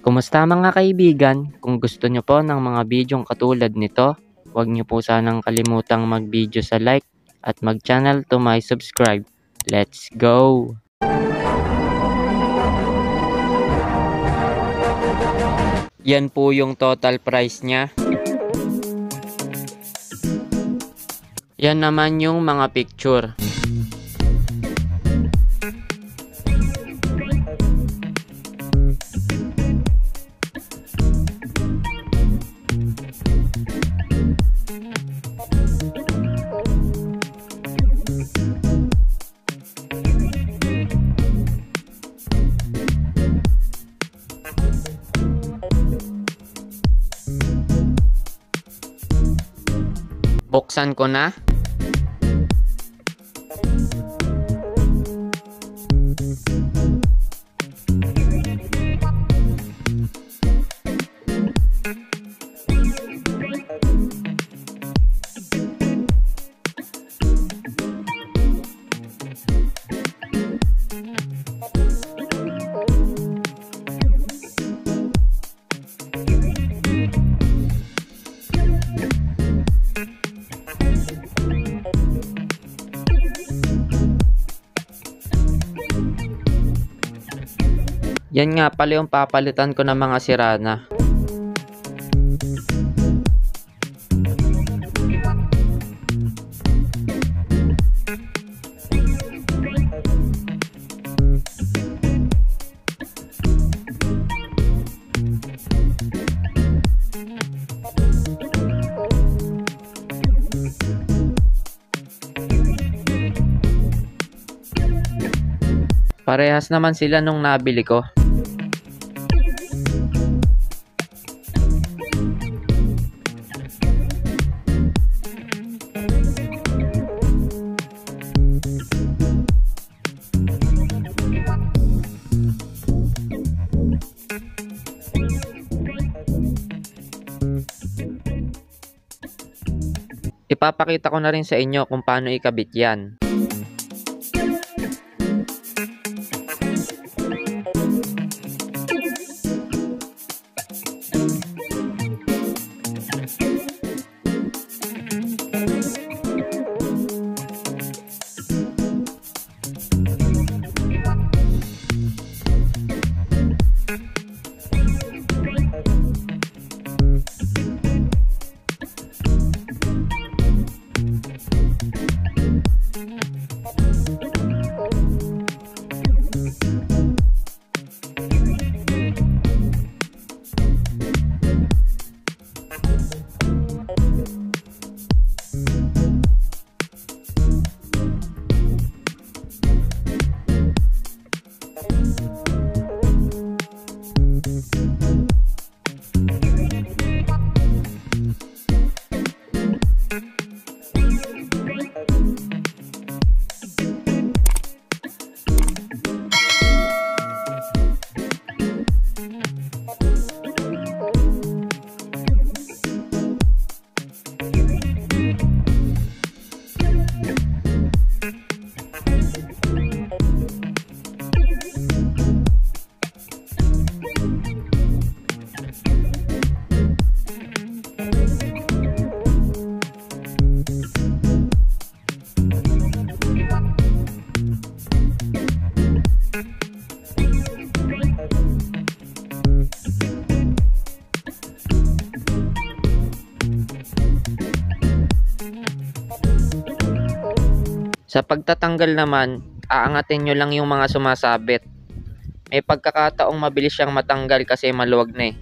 Kumusta mga kaibigan? Kung gusto nyo po ng mga bidyong katulad nito, huwag nyo po sanang kalimutang mag-video sa like at mag-channel to my subscribe. Let's go! Yan po yung total price niya. Yan naman yung mga picture. Buksan ko na. Yan nga pala yung papalitan ko ng mga sirana. Parehas naman sila nung nabili ko. Ipapakita ko na rin sa inyo kung paano ikabit yan. Sa pagtatanggal naman, aangatin nyo lang yung mga sumasabit. May pagkakataong mabilis siyang matanggal kasi maluwag na eh.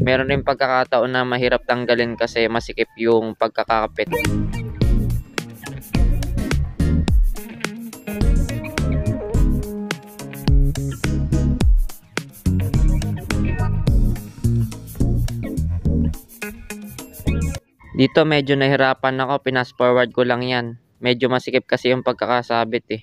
Meron rin pagkakataon na mahirap tanggalin kasi masikip yung pagkakapit. Dito medyo nahirapan ako, pinas forward ko lang yan. Medyo masikip kasi yung pagkakasabit eh.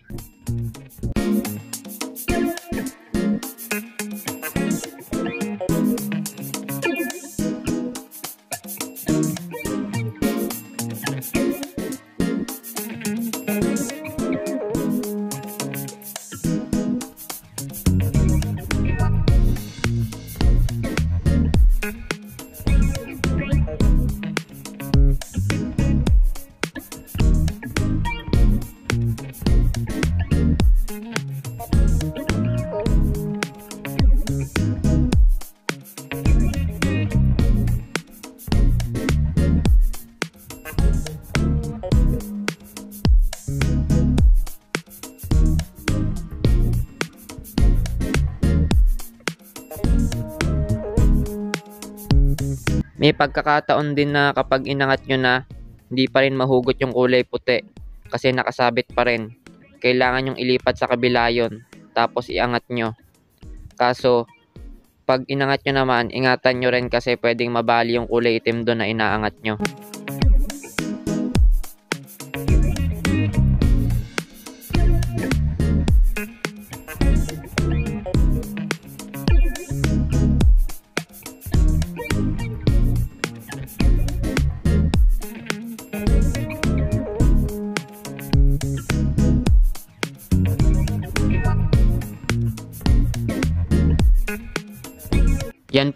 May pagkakataon din na kapag inangat nyo na, hindi pa rin mahugot yung kulay puti kasi nakasabit pa rin. Kailangan yung ilipat sa kabila yun, tapos iangat nyo. Kaso, pag inangat nyo naman, ingatan nyo rin kasi pwedeng mabali yung kulay itim doon na inaangat nyo.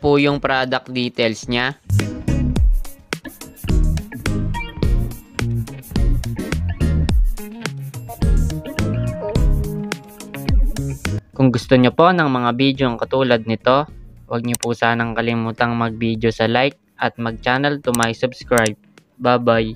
Po yung product details niya. Kung gusto nyo po ng mga video katulad nito, huwag nyo po sanang kalimutang mag-video sa like at mag-channel to my subscribe. Bye-bye!